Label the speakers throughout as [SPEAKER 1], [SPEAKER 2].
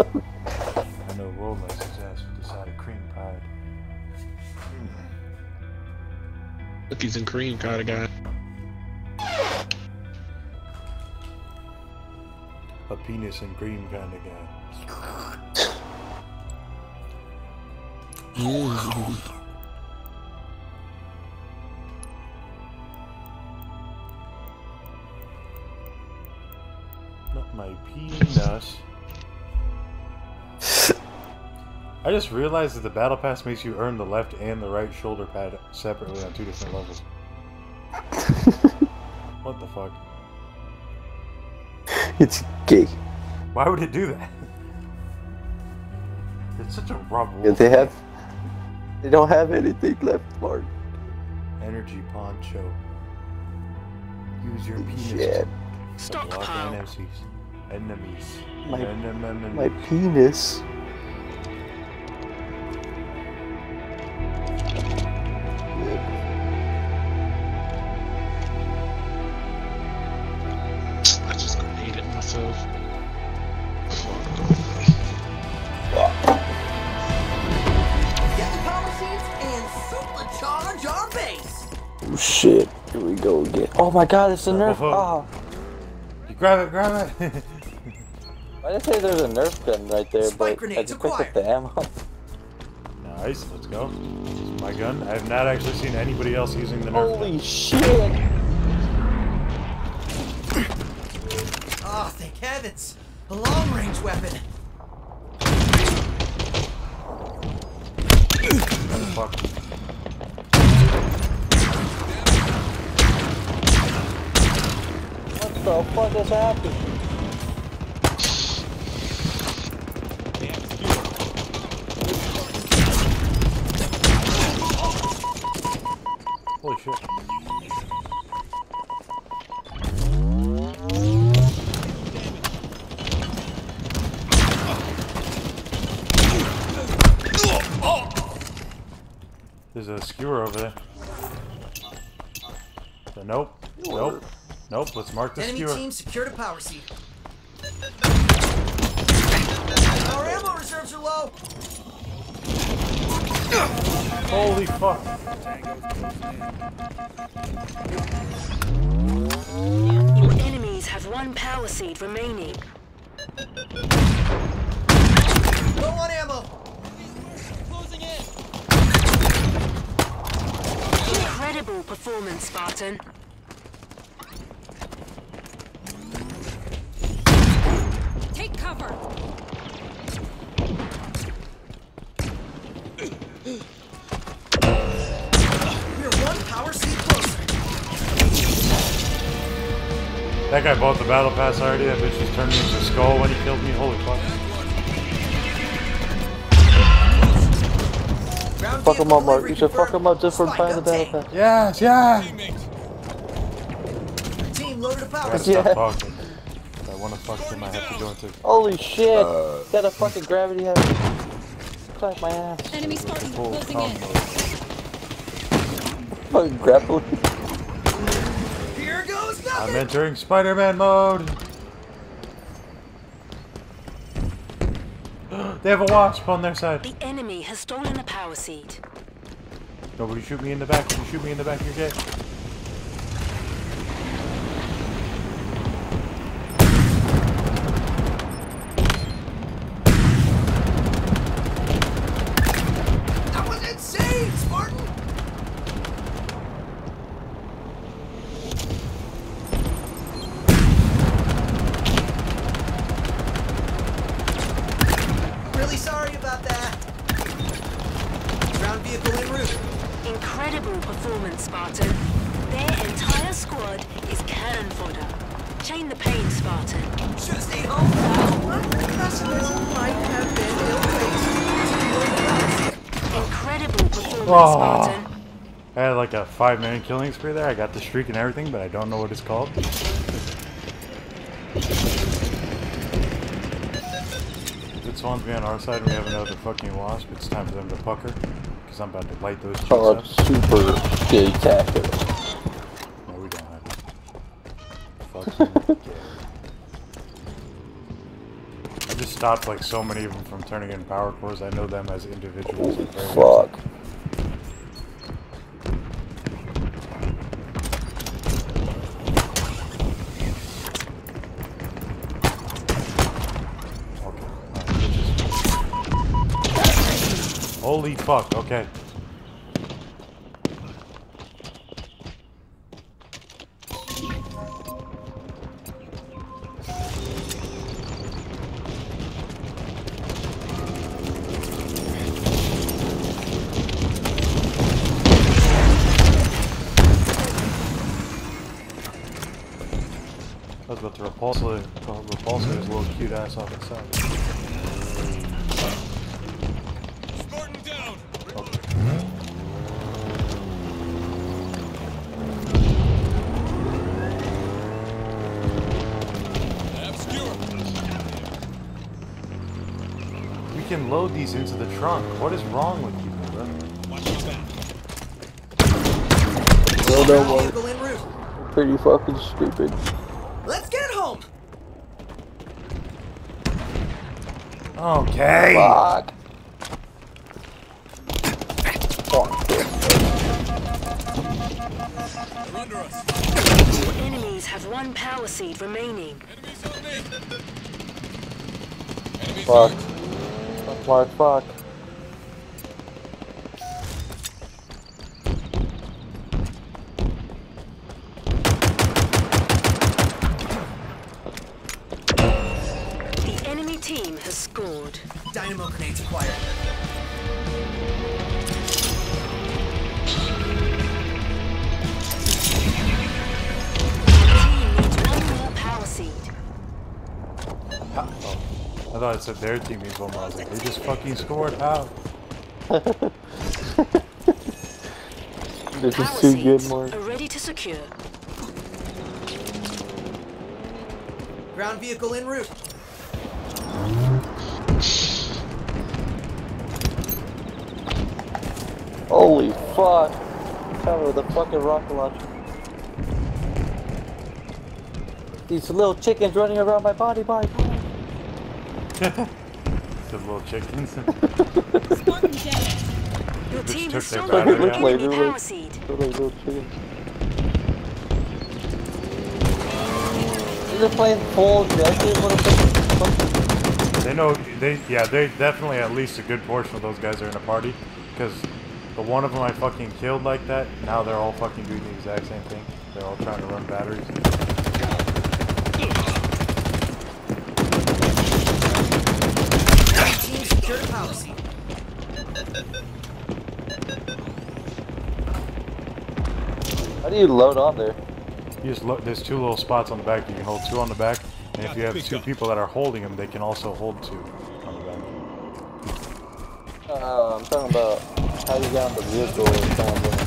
[SPEAKER 1] I know Rolex his ass with the side of cream pie.
[SPEAKER 2] Cookies and cream kind of guy.
[SPEAKER 1] A penis and cream kind of guy. Not my penis. I just realized that the battle pass makes you earn the left and the right shoulder pad separately on two different levels. what the fuck?
[SPEAKER 3] It's gay.
[SPEAKER 1] Why would it do that? It's such a rub.
[SPEAKER 3] Yeah, they have. They don't have anything left, Mark.
[SPEAKER 1] Energy poncho. Use your penis
[SPEAKER 3] Shit.
[SPEAKER 1] to
[SPEAKER 4] Stockpile.
[SPEAKER 1] enemies. Enemies.
[SPEAKER 3] My-
[SPEAKER 1] Enemies.
[SPEAKER 3] My penis. Oh my god, it's a nerf. Oh.
[SPEAKER 1] You grab it, grab it.
[SPEAKER 3] I didn't say there's a nerf gun right there,
[SPEAKER 5] Spike
[SPEAKER 3] but I just picked up the ammo.
[SPEAKER 1] nice, let's go. This is my gun. I have not actually seen anybody else using the Nerf
[SPEAKER 3] Holy
[SPEAKER 1] gun.
[SPEAKER 3] shit!
[SPEAKER 5] Oh, thank heavens. A long range weapon.
[SPEAKER 1] Fuck.
[SPEAKER 3] The fuck is happening?
[SPEAKER 1] Holy shit. There's a skewer over there. So nope. Nope. Nope. Let's mark this
[SPEAKER 5] Enemy
[SPEAKER 1] skewer.
[SPEAKER 5] team secured a power seed. Our ammo reserves are low.
[SPEAKER 1] Holy fuck.
[SPEAKER 4] Your enemies have one power seed remaining.
[SPEAKER 5] Low on ammo. Closing in.
[SPEAKER 4] Incredible performance, Spartan.
[SPEAKER 1] That guy bought the battle pass already. That bitch just turned me into a skull when he killed me. Holy fuck.
[SPEAKER 3] Fuck him up, Mark. You should fuck him up just for buying the battle pass.
[SPEAKER 1] Yes, yeah.
[SPEAKER 5] Team loaded a power
[SPEAKER 1] Gotta
[SPEAKER 5] seed.
[SPEAKER 1] stop
[SPEAKER 3] Yeah.
[SPEAKER 1] talking. I wanna fuck him, I have to go into.
[SPEAKER 3] Holy shit! Uh, Got a fucking gravity head. Clap my ass.
[SPEAKER 6] Enemy Spartan closing in.
[SPEAKER 3] Fucking grappling.
[SPEAKER 1] I'm entering Spider-Man mode. they have a wasp on their side.
[SPEAKER 4] The enemy has stolen a power seed.
[SPEAKER 1] Nobody shoot me in the back. You shoot me in the back, you're dead. A five-minute killing spree there. I got the streak and everything, but I don't know what it's called. If it spawns me on our side and we have another fucking wasp, it's time for them to pucker. Because I'm about to light those chicks
[SPEAKER 3] Oh,
[SPEAKER 1] up.
[SPEAKER 3] super spectacular.
[SPEAKER 1] No, we don't have it. Fucking gay. I just stopped like so many of them from turning in power cores. I know them as individuals.
[SPEAKER 3] Fuck.
[SPEAKER 1] Holy fuck, okay. I was about to repulse, it- repulse his little cute ass off the side. Can load these into the trunk. What is wrong with you, bro?
[SPEAKER 7] Watch your back.
[SPEAKER 3] Well, no
[SPEAKER 5] Ground
[SPEAKER 3] more.
[SPEAKER 5] vehicle en route.
[SPEAKER 3] Pretty fucking stupid.
[SPEAKER 5] Let's get home.
[SPEAKER 1] Okay.
[SPEAKER 3] Fuck. Fuck.
[SPEAKER 7] They're under us.
[SPEAKER 4] Enemies have one power seed remaining.
[SPEAKER 7] Enemies on me. Enemies
[SPEAKER 3] Fuck.
[SPEAKER 7] Hurt.
[SPEAKER 3] Fuck, Mark, fuck.
[SPEAKER 4] The enemy team has scored.
[SPEAKER 5] Dynamo grenades acquired.
[SPEAKER 1] Thought it said their team needs one more. I was like, they just fucking scored. How?
[SPEAKER 3] This is too good,
[SPEAKER 4] seeds
[SPEAKER 3] Mark.
[SPEAKER 4] are ready to secure.
[SPEAKER 5] Ground vehicle en route.
[SPEAKER 3] Holy fuck. Cover with a fucking rocket launcher. These little chickens running around my body, body.
[SPEAKER 1] The little chickens.
[SPEAKER 6] Spartan dead.
[SPEAKER 4] Your team
[SPEAKER 1] took
[SPEAKER 4] has
[SPEAKER 1] their
[SPEAKER 4] stolen
[SPEAKER 1] battery
[SPEAKER 4] an
[SPEAKER 1] out.
[SPEAKER 4] enemy
[SPEAKER 3] Later,
[SPEAKER 4] power
[SPEAKER 3] like-
[SPEAKER 4] seed.
[SPEAKER 3] They're like little chickens. They're playing full objective. What the
[SPEAKER 1] they know, they, yeah, they definitely at least a good portion of those guys are in a party. Because the one of them I fucking killed like that, now they're all fucking doing the exact same thing. They're all trying to run batteries.
[SPEAKER 5] Team secured a power seed.
[SPEAKER 3] How do you load on there?
[SPEAKER 1] You just look, there's two little spots on the back. You can hold two on the back. And if you have two people that are holding them, they can also hold two on the back.
[SPEAKER 3] Uh, I'm talking about how you get on the vehicle or someone's in it.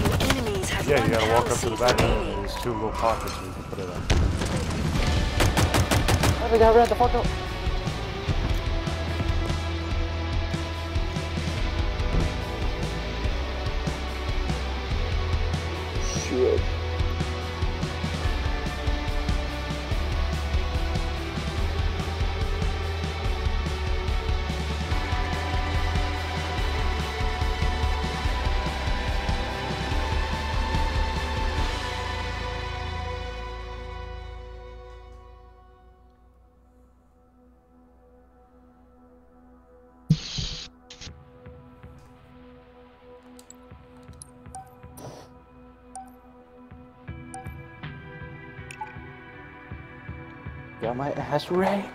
[SPEAKER 4] Your enemies have
[SPEAKER 1] Yeah, you gotta walk up to the back and
[SPEAKER 4] remaining.
[SPEAKER 1] there's two little pockets where you can put it in.
[SPEAKER 3] I think I ran the fuck up. Shit. Got my ass right.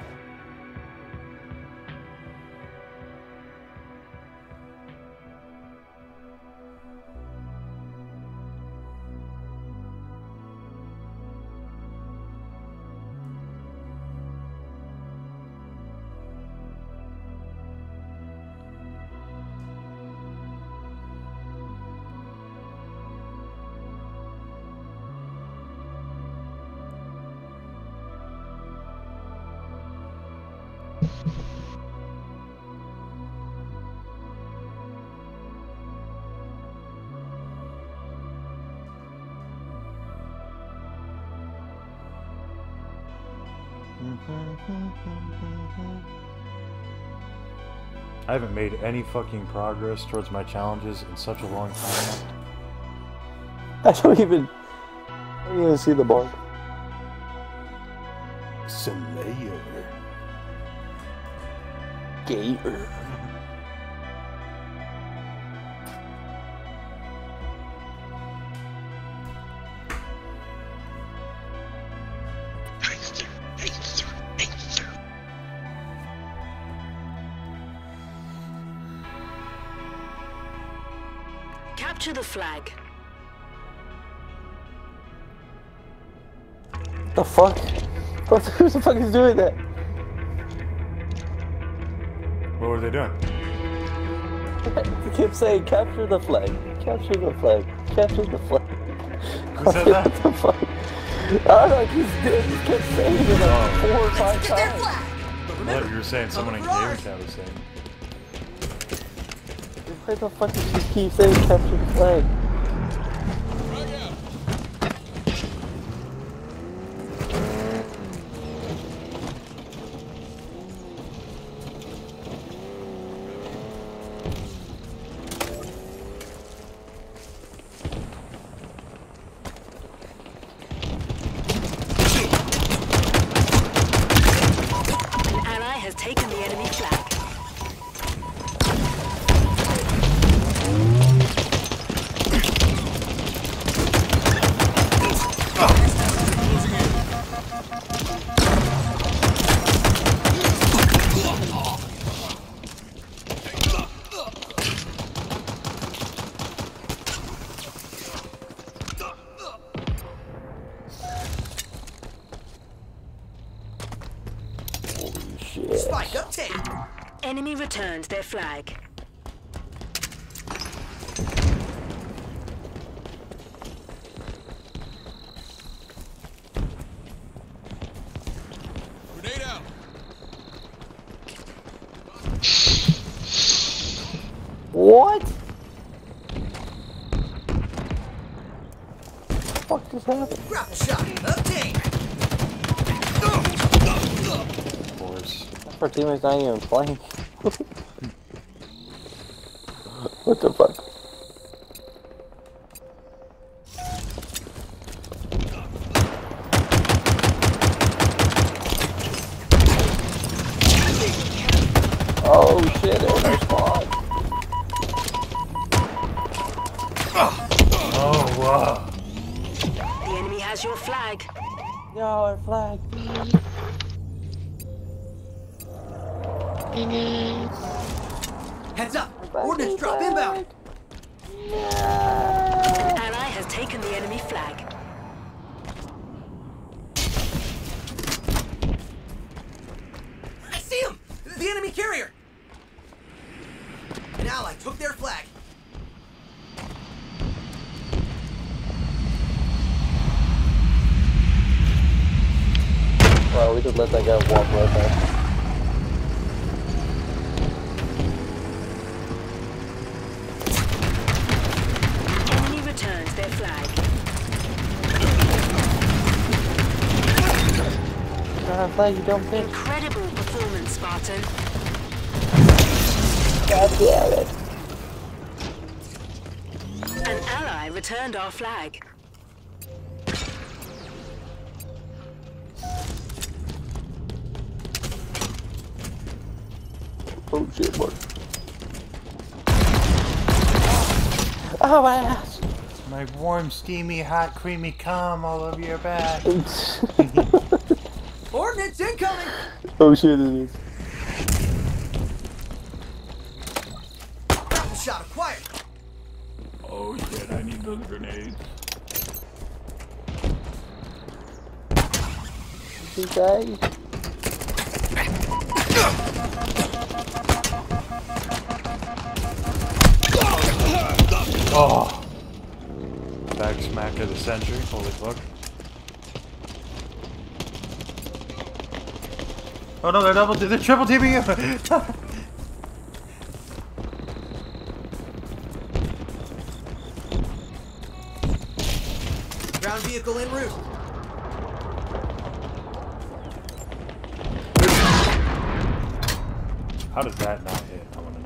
[SPEAKER 1] I haven't made any fucking progress towards my challenges in such a long time.
[SPEAKER 3] I don't even. I don't even see the bar.
[SPEAKER 1] Slayer.
[SPEAKER 3] Gator. Fuck? What who the fuck is doing that?
[SPEAKER 1] What were they doing?
[SPEAKER 3] He kept saying, capture the flag, capture the flag, capture the flag.
[SPEAKER 1] Who said that?
[SPEAKER 3] What the fuck? I don't know, he's, dead. he kept saying it like oh. four or five
[SPEAKER 5] Get their
[SPEAKER 3] times.
[SPEAKER 5] flag. But
[SPEAKER 1] I thought
[SPEAKER 5] remember,
[SPEAKER 1] you were saying someone in
[SPEAKER 5] cover
[SPEAKER 1] game
[SPEAKER 5] ours.
[SPEAKER 1] chat was saying.
[SPEAKER 3] Why the fuck did she keep saying capture the flag?
[SPEAKER 4] Their flag.
[SPEAKER 7] Grenade out.
[SPEAKER 3] What? The fuck just happened?
[SPEAKER 5] Drop a shot. Up 10.
[SPEAKER 1] Of course.
[SPEAKER 3] Our teammate's not even playing. What the fuck? Oh shit, they're in our spawn.
[SPEAKER 1] Oh, wow.
[SPEAKER 4] The enemy has your flag.
[SPEAKER 3] Yo, our flag.
[SPEAKER 5] Heads up. Ordnance drop inbound.
[SPEAKER 4] An ally has taken the enemy flag.
[SPEAKER 5] I see him. The enemy carrier. An ally took their flag.
[SPEAKER 3] Wow, we just let that guy walk right past.
[SPEAKER 4] Enemy returns their flag.
[SPEAKER 3] Our flag, you dumb bitch.
[SPEAKER 4] Incredible performance, Spartan.
[SPEAKER 3] God damn it.
[SPEAKER 4] An ally returned our flag.
[SPEAKER 3] Oh my ass.
[SPEAKER 1] My warm, steamy, hot, creamy cum all over your back.
[SPEAKER 5] Ordnance incoming.
[SPEAKER 3] oh shit, it is.
[SPEAKER 5] Drop shot acquired.
[SPEAKER 1] Oh shit, I need those grenades.
[SPEAKER 3] Okay.
[SPEAKER 1] Oh! Back smack of the century, holy fuck. Oh no, they're double, they're triple teaming you!
[SPEAKER 5] Ground vehicle en route.
[SPEAKER 1] How does that not hit? I wanna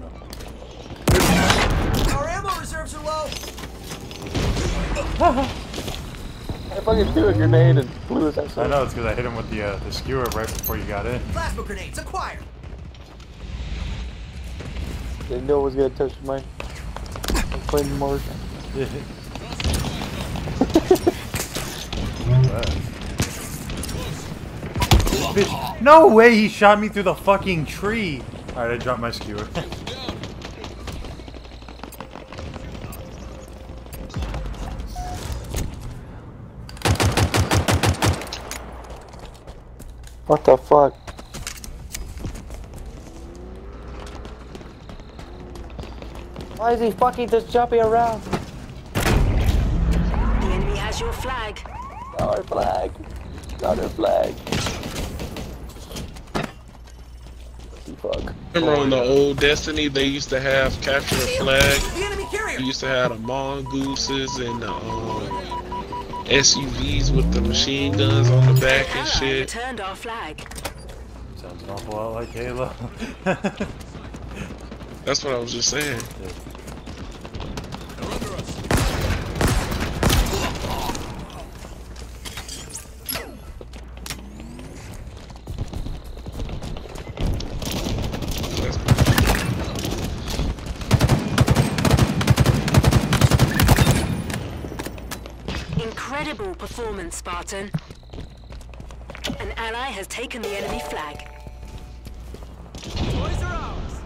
[SPEAKER 3] I fucking threw a grenade and blew his ass
[SPEAKER 1] I know it's because I hit him with the uh, the skewer right before you got in.
[SPEAKER 5] Plasma grenades acquired.
[SPEAKER 3] Didn't know it was gonna touch my flame mark.
[SPEAKER 1] Bitch, no way he shot me through the fucking tree. Alright, I dropped my skewer.
[SPEAKER 3] What the fuck? Why is he fucking just jumping around?
[SPEAKER 4] The enemy has your flag.
[SPEAKER 3] Our flag. Another flag. Fuck.
[SPEAKER 8] Remember on the old Destiny, they used to have capture the flag.
[SPEAKER 5] The enemy carrier.
[SPEAKER 8] We used to have the mongooses and the um, SUVs with the machine guns on the back and
[SPEAKER 4] ah,
[SPEAKER 8] shit.
[SPEAKER 4] returned our flag.
[SPEAKER 1] Sounds an awful lot like Halo.
[SPEAKER 8] That's what I was just saying.
[SPEAKER 7] They're under us.
[SPEAKER 8] That's
[SPEAKER 4] Incredible performance, Spartan. An ally has taken the enemy flag.
[SPEAKER 5] Toys are ours.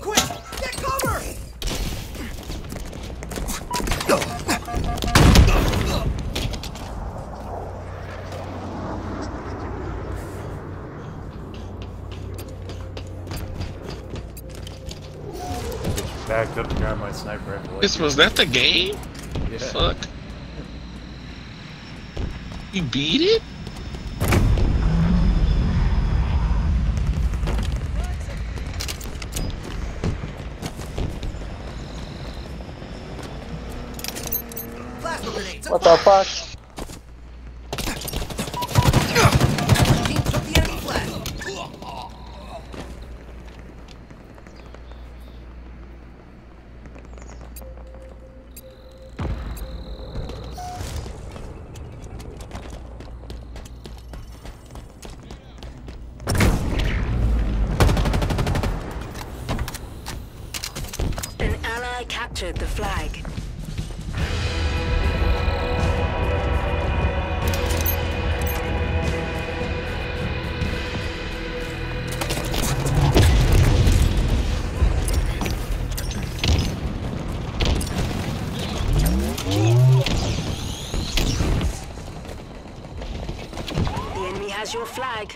[SPEAKER 5] Quick, get cover.
[SPEAKER 1] Backed up to grab my sniper rifle.
[SPEAKER 8] This was that the game?
[SPEAKER 1] Yeah.
[SPEAKER 8] Fuck. You beat it?
[SPEAKER 3] What the fuck?
[SPEAKER 4] Captured the flag. The enemy has your flag.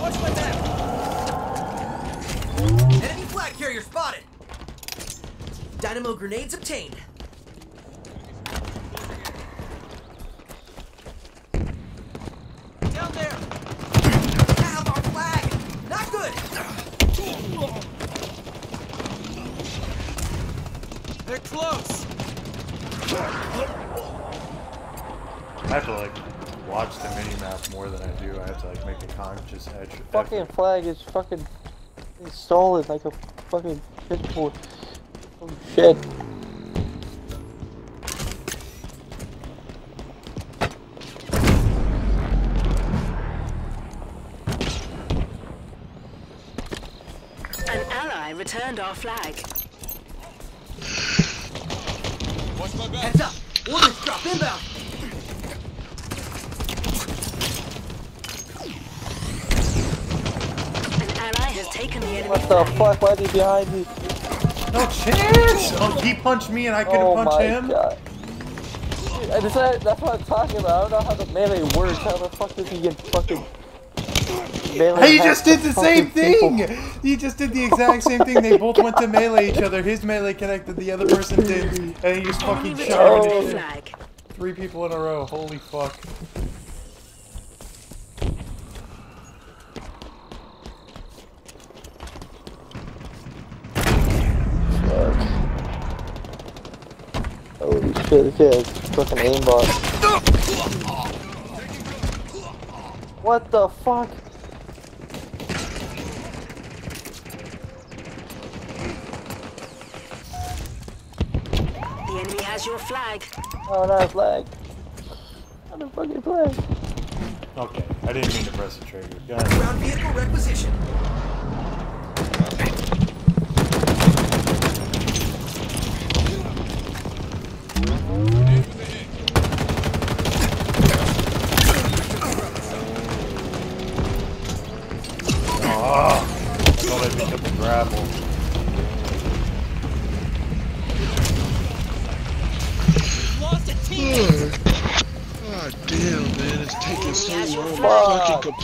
[SPEAKER 5] Watch my back. Enemy flag carrier spotted. Dynamo grenades obtained. Down there. Have our flag. Not good. They're close.
[SPEAKER 1] I have to like watch the mini map more than I do. I have to like make a conscious edge.
[SPEAKER 3] Fucking flag is fucking stolen like a fucking pitbull. Shit.
[SPEAKER 4] An ally returned our flag.
[SPEAKER 7] Watch my back.
[SPEAKER 5] Heads up. Orders drop inbound.
[SPEAKER 4] An ally has taken the enemy
[SPEAKER 3] What the
[SPEAKER 4] flag.
[SPEAKER 3] fuck? Why is he behind me?
[SPEAKER 1] No chance! Oh, he punched me and I couldn't
[SPEAKER 3] oh
[SPEAKER 1] punch
[SPEAKER 3] my
[SPEAKER 1] him.
[SPEAKER 3] god. Dude, and that's, that's what I'm talking about. I don't know how the melee works. How the fuck does he get fucking melee?
[SPEAKER 1] He just did the same
[SPEAKER 3] fucking people?
[SPEAKER 1] thing! He just did the exact same thing. They both went to melee each other. His melee connected, the other person did. And he just fucking shot
[SPEAKER 4] returned
[SPEAKER 1] him.
[SPEAKER 4] their
[SPEAKER 1] in.
[SPEAKER 4] flag.
[SPEAKER 1] Three people in a row. Holy fuck.
[SPEAKER 3] shit, this is fucking aimbot. What the fuck?
[SPEAKER 4] The enemy has your flag.
[SPEAKER 3] Oh, not a flag. Not a fucking flag.
[SPEAKER 1] Okay, I didn't mean to press the trigger.
[SPEAKER 5] Ground vehicle requisition.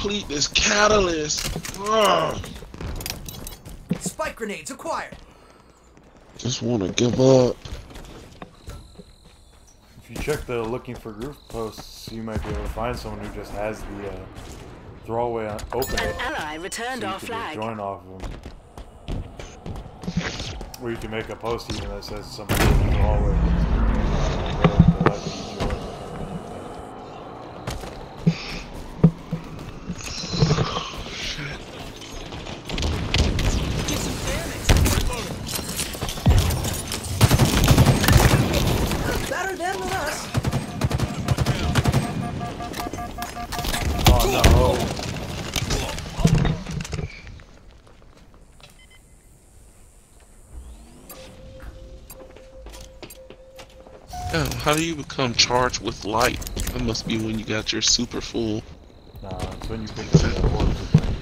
[SPEAKER 8] Complete this catalyst. Ugh.
[SPEAKER 5] Spike grenades acquired.
[SPEAKER 8] Just want to give up.
[SPEAKER 1] If you check the looking for group posts, you might be able to find someone who just has the uh, throwaway open.
[SPEAKER 4] An
[SPEAKER 1] it,
[SPEAKER 4] ally
[SPEAKER 1] so
[SPEAKER 4] returned
[SPEAKER 1] you
[SPEAKER 4] our
[SPEAKER 1] can just
[SPEAKER 4] flag.
[SPEAKER 1] join off of them. Or you can make a post even that says somebody in the hallway.
[SPEAKER 8] How do you become charged with light? That must be when you got your super full.
[SPEAKER 1] Nah, it's when you pick up the orbs of flame.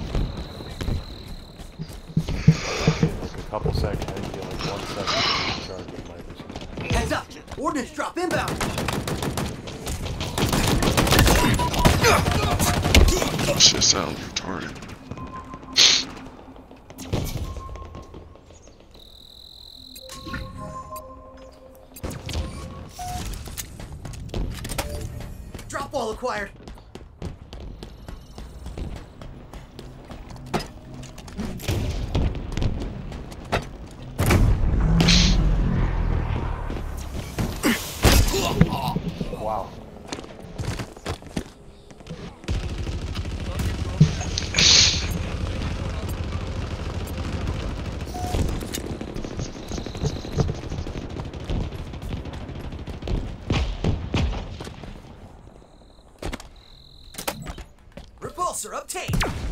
[SPEAKER 1] Like a couple seconds, I think you get like one second to charge with light or something.
[SPEAKER 5] Heads up. Ordnance drop inbound.
[SPEAKER 8] That shit sounds
[SPEAKER 5] Repulsor obtained.
[SPEAKER 6] Enemies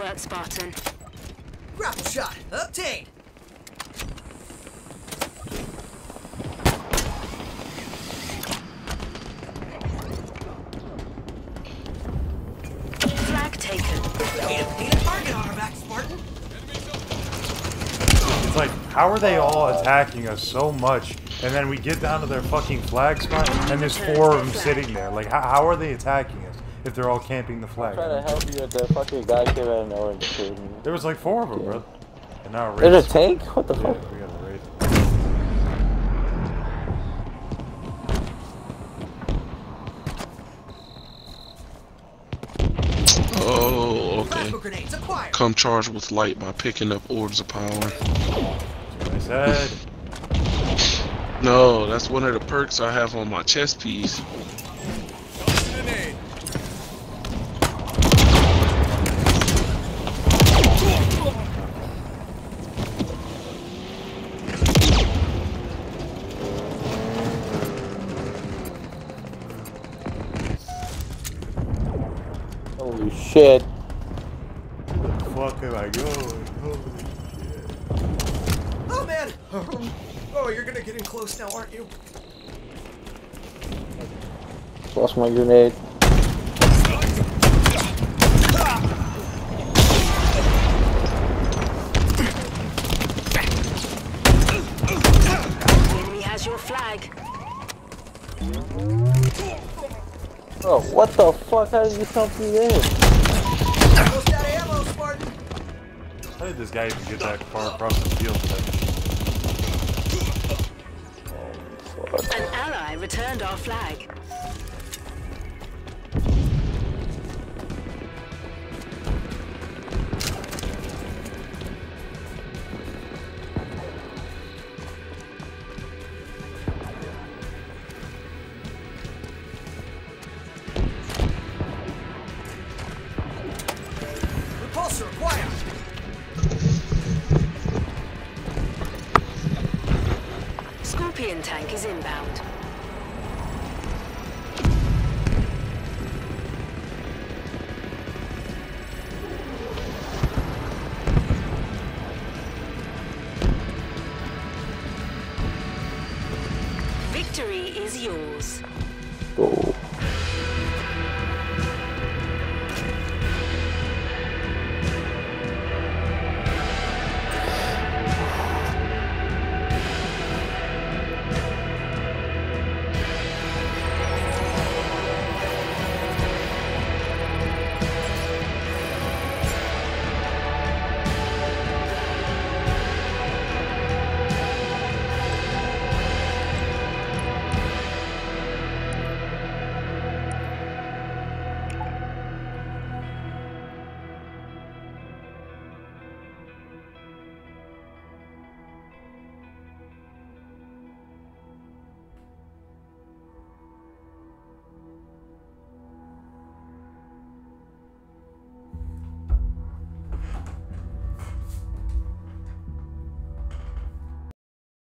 [SPEAKER 4] work, Spartan.
[SPEAKER 5] Grapple shot obtained.
[SPEAKER 4] Flag taken.
[SPEAKER 5] Need a, need a target on our back, Spartan.
[SPEAKER 1] It's like, how are they all attacking us so much? And then we get down to their fucking flag spot, and there's four of them sitting there. Like, how, how are they attacking us if they're all camping the flag?
[SPEAKER 3] I'm Trying to help you, and the fucking guy came out of nowhere and killed me.
[SPEAKER 1] There was like four of them, bro. And now
[SPEAKER 3] There's
[SPEAKER 1] race.
[SPEAKER 3] a tank? What the
[SPEAKER 1] Yeah,
[SPEAKER 3] fuck?
[SPEAKER 1] we got a race.
[SPEAKER 8] Oh, okay.
[SPEAKER 5] Plasma grenades acquired.
[SPEAKER 8] Come charged with light by picking up orbs of power.
[SPEAKER 1] That's what I said.
[SPEAKER 8] No, that's one of the perks I have on my chest piece.
[SPEAKER 3] Shit.
[SPEAKER 1] Where the fuck am I going? Holy shit.
[SPEAKER 5] Oh man. Um, oh, you're gonna get in close now, aren't you?
[SPEAKER 3] Lost my grenade.
[SPEAKER 4] Your flag.
[SPEAKER 3] Oh, what the fuck? How did you come through there?
[SPEAKER 1] This guy even get that far across the field
[SPEAKER 3] fuck.
[SPEAKER 4] An ally returned our flag.